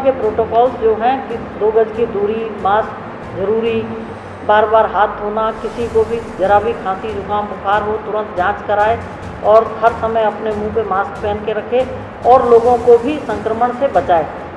के प्रोटोकॉल्स जो हैं कि दो गज की दूरी मास्क ज़रूरी बार बार हाथ धोना, किसी को भी जरा भी खांसी, जुकाम, बुखार हो, तुरंत जाँच कराए और हर समय अपने मुँह पे मास्क पहन के रखे और लोगों को भी संक्रमण से बचाए।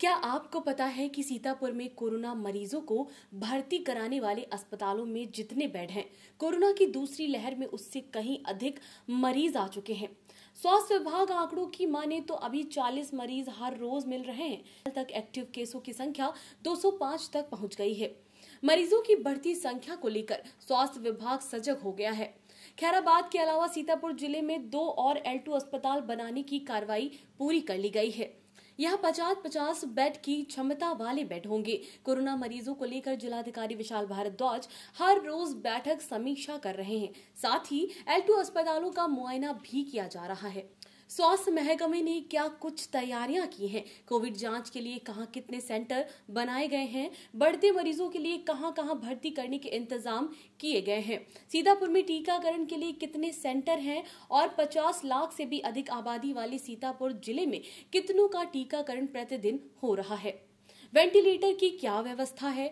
क्या आपको पता है कि सीतापुर में कोरोना मरीजों को भर्ती कराने वाले अस्पतालों में जितने बेड हैं, कोरोना की दूसरी लहर में उससे कहीं अधिक मरीज़ आ चुके हैं। स्वास्थ्य विभाग आंकड़ों की माने तो अभी 40 मरीज़ हर रोज मिल रहे हैं। कल तक एक्टिव केसों की संख्या 205 तक पहुँच गई है। मरीजों की बढ़ती संख्या को लेकर स्वास्थ्य विभाग सजग हो गया है। खैराबाद के अलावा सीतापुर ज़िले में दो और एल अस्पताल बनाने की कार्रवाई पूरी कर ली गई है। यहाँ पचास पचास बेड की क्षमता वाले बेड होंगे। कोरोना मरीजों को लेकर जिलाधिकारी विशाल भारद्वाज हर रोज बैठक समीक्षा कर रहे हैं। साथ ही एल अस्पतालों का मुआयना भी किया जा रहा है। स्वास्थ्य महकमे ने क्या कुछ तैयारियाँ की हैं? कोविड जाँच के लिए कहाँ कितने सेंटर बनाए गए हैं? बढ़ते मरीजों के लिए कहाँ कहाँ भर्ती करने के इंतज़ाम किए गए हैं? सीतापुर में टीकाकरण के लिए कितने सेंटर हैं? और 50 लाख से भी अधिक आबादी वाले सीतापुर ज़िले में कितनों का टीकाकरण प्रतिदिन हो रहा है? वेंटिलेटर की क्या व्यवस्था है?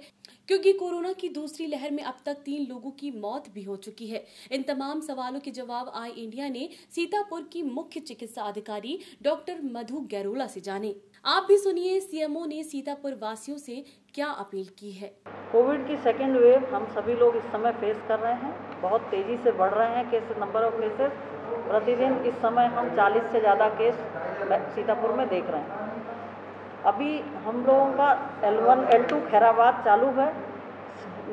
क्योंकि कोरोना की दूसरी लहर में अब तक तीन लोगों की मौत भी हो चुकी है। इन तमाम सवालों के जवाब आई इंडिया ने सीतापुर की मुख्य चिकित्सा अधिकारी डॉक्टर मधु गैरोला से जाने। आप भी सुनिए सीएमओ ने सीतापुर वासियों से क्या अपील की है। कोविड की सेकेंड वेव हम सभी लोग इस समय फेस कर रहे हैं। बहुत तेज़ी से बढ़ रहे हैं केस नंबर ऑफ़ केसेस प्रतिदिन इस समय हम 40 से ज़्यादा केस सीतापुर में देख रहे हैं। अभी हम लोगों का L1 L2 खैराबाद चालू है।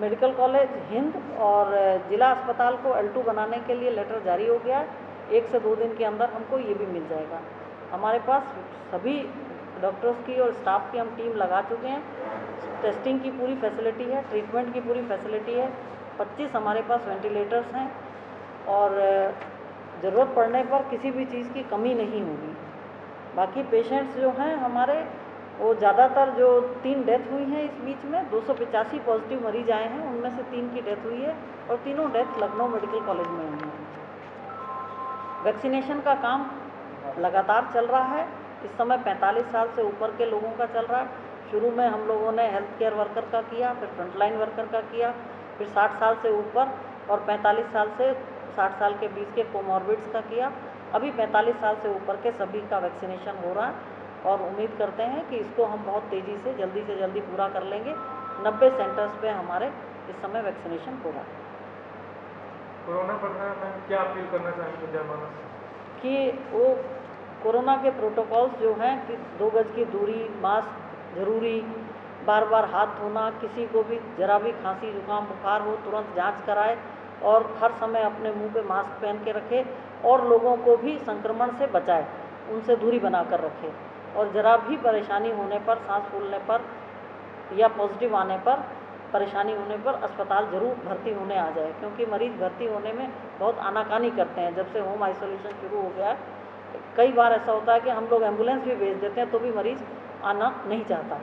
मेडिकल कॉलेज हिंद और ज़िला अस्पताल को L2 बनाने के लिए लेटर जारी हो गया है। एक से दो दिन के अंदर हमको ये भी मिल जाएगा। हमारे पास सभी डॉक्टर्स की और स्टाफ की हम टीम लगा चुके हैं। टेस्टिंग की पूरी फैसिलिटी है, ट्रीटमेंट की पूरी फैसिलिटी है। 25 हमारे पास वेंटिलेटर्स हैं और ज़रूरत पड़ने पर किसी भी चीज़ की कमी नहीं होगी। बाकी पेशेंट्स जो हैं हमारे वो ज़्यादातर जो तीन डेथ हुई हैं इस बीच में, दो सौ पचासी पॉजिटिव मरीज़ आए हैं, उनमें से तीन की डेथ हुई है और तीनों डेथ लखनऊ मेडिकल कॉलेज में हुई हैं। वैक्सीनेशन का काम लगातार चल रहा है, इस समय 45 साल से ऊपर के लोगों का चल रहा है। शुरू में हम लोगों ने हेल्थ केयर वर्कर का किया, फिर फ्रंटलाइन वर्कर का किया, फिर 60 साल से ऊपर और 45 साल से 60 साल के बीच के कोमॉर्बिड्स का किया। अभी 45 साल से ऊपर के सभी का वैक्सीनेशन हो रहा है। और उम्मीद करते हैं कि इसको हम बहुत तेज़ी से जल्दी से जल्दी पूरा कर लेंगे। 90 सेंटर्स पे हमारे इस समय वैक्सीनेशन हो रहा है। कोरोना पर क्या अपील करना चाहेंगे जनमानस कि वो कोरोना के प्रोटोकॉल्स जो हैं कि दो गज की दूरी मास्क ज़रूरी बार बार हाथ धोना किसी को भी जरा भी खांसी जुकाम बुखार हो तुरंत जाँच कराए और हर समय अपने मुँह पे मास्क पहन के रखे और लोगों को भी संक्रमण से बचाए उनसे दूरी बना कर रखे। और ज़रा भी परेशानी होने पर, सांस फूलने पर या पॉजिटिव आने पर, परेशानी होने पर अस्पताल ज़रूर भर्ती होने आ जाए, क्योंकि मरीज़ भर्ती होने में बहुत आनाकानी करते हैं। जब से होम आइसोलेशन शुरू हो गया है, कई बार ऐसा होता है कि हम लोग एंबुलेंस भी भेज देते हैं तो भी मरीज़ आना नहीं चाहता।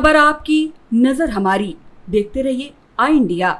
खबर आपकी नज़र हमारी। देखते रहिए आई इंडिया।